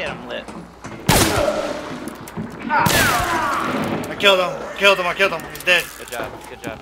shit, I'm lit. I killed him. Killed him. I killed him. He's dead. Good job, good job.